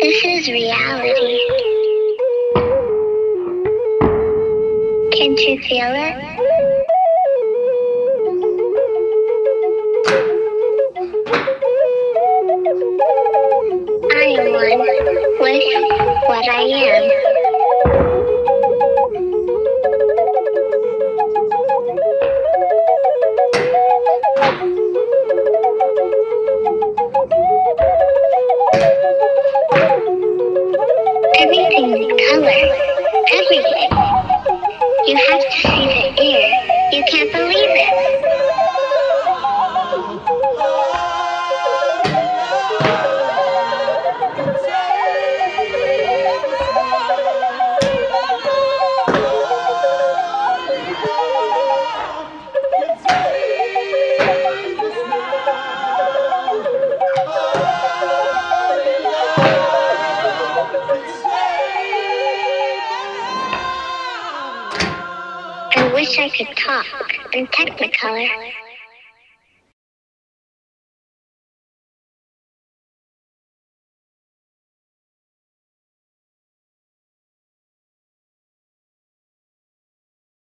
is reality. Can't you feel it? I am one what I am. Everything. You have to see the air. You can't believe it. Wish I could talk in Technicolor.